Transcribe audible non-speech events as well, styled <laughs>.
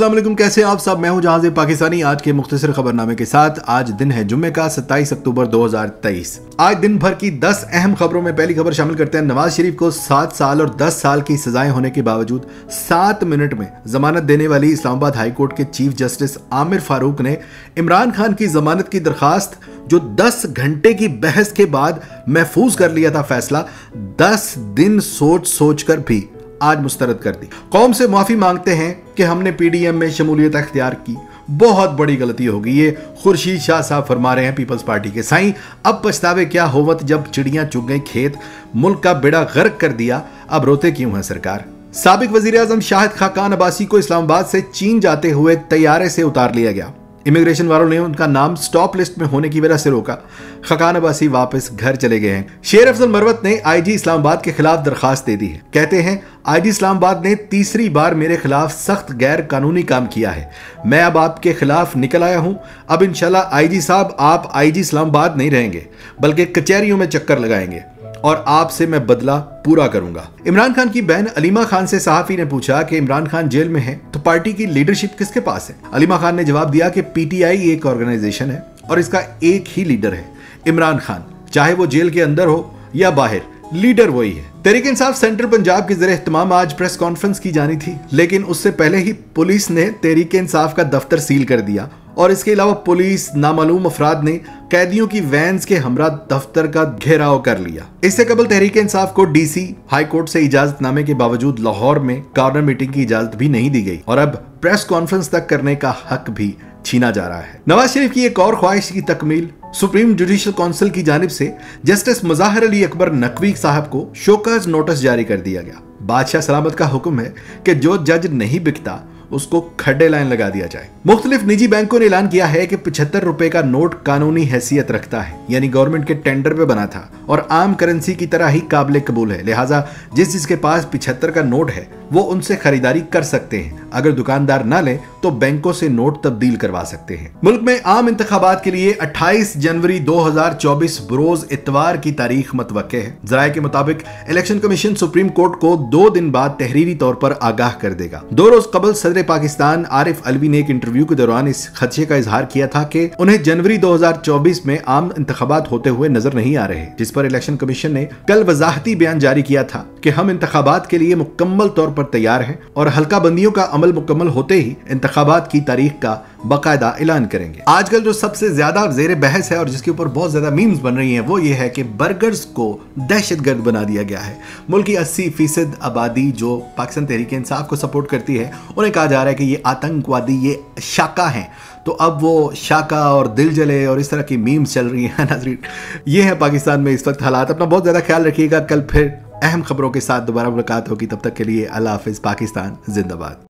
वालेकुम, कैसे आप सब? मैं हूँ जहाँ से पाकिस्तानी, आज के मुख्तसर खबरनामे के साथ। आज दिन है जुम्मे का 27 अक्टूबर 2023 आज दिन भर की 10 अहम खबरों में पहली खबर शामिल करते हैं। नवाज़ शरीफ को 7 साल और 10 साल की सजाएँ होने के बावजूद 7 मिनट में जमानत देने वाली इस्लामाबाद हाईकोर्ट के चीफ जस्टिस आमिर फारूक ने इमरान खान की जमानत की दरखास्त, जो 10 घंटे की बहस के बाद महफूज कर लिया था फैसला 10 दिन सोच सोच कर भी। आज मुस्तरद कर दी। कौम से माफ़ी मांगते हैं कि हमने पीडीएम में शमूलियत अख्तियार की। बहुत बड़ी गलती होगी ये खुर्शीद शाह साहब फरमा रहे हैं पीपल्स पार्टी के साई, अब पछतावे क्या होवत जब चिड़ियाँ चुग गई खेत? मुल्क का बेड़ा गर्क कर दिया। अब रोते क्यों है सरकार? सबक वज़ीर आज़म शाहिद खाकान अबासी को इस्लामाबाद से चीन जाते हुए तैयारे से उतार लिया गया। इमिग्रेशन वालों ने उनका नाम स्टॉप लिस्ट में होने की वजह से रोका। खकान अबासी वापस घर चले गए हैं। शेर अफजल मरवत ने आईजी इस्लामाबाद के खिलाफ दरखास्त दे दी है। कहते हैं आईजी इस्लामाबाद ने तीसरी बार मेरे खिलाफ सख्त गैर कानूनी काम किया है। मैं अब आपके खिलाफ निकल आया हूँ। अब इंशाल्लाह आईजी साहब, आप आईजी इस्लामाबाद नहीं रहेंगे, बल्कि कचहरियों में चक्कर लगाएँगे। और आपसे मैं बदला पूरा करूँगा। इमरान खान की बहन अलीमा खान से सहाफी ने पूछा कि इमरान खान जेल में है तो पार्टी की लीडरशिप किसके पास है? अलीमा खान ने जवाब दिया कि पीटीआई एक ऑर्गेनाइजेशन है और इसका एक ही लीडर है, इमरान खान। चाहे वो जेल के अंदर हो या बाहर, लीडर वही है। तरीके इंसाफ सेंटर पंजाब के ज़रिए इहतमाम आज प्रेस कॉन्फ्रेंस की जानी थी, लेकिन उससे पहले ही पुलिस ने तहरीक इंसाफ का दफ्तर सील कर दिया और इसके अलावा पुलिस नामालूम अफराद ने कैदियों की वैन्स के हमरा दफ्तर का घेराव कर लिया। इससे कबल तहरीक इंसाफ को डीसी हाई कोर्ट से इजाजतनामे के बावजूद लाहौर में कॉर्नर मीटिंग की इजाज़त भी नहीं दी गई और अब प्रेस कॉन्फ्रेंस तक करने का हक भी छीना जा रहा है। नवाज़ शरीफ की एक और ख्वाहिश की तकमील सुप्रीम जुडिशियल काउंसिल की जानब से जस्टिस मुजाहिर अली अकबर नकवी साहब को शोकज नोटिस जारी कर दिया गया। बादशाह सलामत का हुक्म है कि जो जज नहीं बिकता उसको खड्डे लाइन लगा दिया जाए। मुख्तलिफ़ निजी बैंकों ने ऐलान किया है कि पिछहत्तर रुपए का नोट कानूनी हैसियत रखता है, यानी गवर्नमेंट के टेंडर पे बना था, और आम करेंसी की तरह ही काबिल कबूल है। लिहाजा, जिस जिसके पास पिछहत्तर का नोट है, वो उनसे खरीदारी कर सकते हैं। अगर दुकानदार ना ले तो बैंकों से नोट तब्दील करवा सकते हैं। मुल्क में आम इंतबात के लिए 28 जनवरी 2024 बरोज इतवार की तारीख मतव है। जराये के मुताबिक, इलेक्शन कमीशन सुप्रीम कोर्ट को दो दिन बाद तहरीरी तौर पर आगाह कर देगा। दो रोज कबल सदर पाकिस्तान आरिफ अलवी ने एक इंटरव्यू के दौरान इस खदशे का इजहार किया था कि उन्हें जनवरी 2024 में आम इंतबात होते हुए नज़र नहीं आ रहे, जिस पर इलेक्शन कमीशन ने कल वजाहती बयान जारी किया था कि हम इंतबात के लिए मुकम्मल तौर पर तैयार हैं और हल्का बंदियों का अमल मुकम्मल होते ही इंतबात की तारीख का बाकायदा ऐलान करेंगे। आजकल जो सबसे ज़्यादा जेर बहस है और जिसके ऊपर बहुत ज़्यादा मीम्स बन रही हैं, वो ये है कि बर्गर्स को दहशत गर्द बना दिया गया है। मुल्क की अस्सी फ़ीसद आबादी जो पाकिस्तान तहरीक इंसाफ को सपोर्ट करती है, उन्हें कहा जा रहा है कि ये आतंकवादी, ये शाका हैं। तो अब वो शाका और दिल जले और इस तरह की मीम्स चल रही हैं, <laughs> नाजरीन। ये है पाकिस्तान में इस वक्त हालात। अपना बहुत ज़्यादा ख्याल रखिएगा। कल फिर अहम खबरों के साथ दोबारा मुलाकात होगी। तब तक के लिए अल्लाह हाफिज़, पाकिस्तान, जिंदाबाद।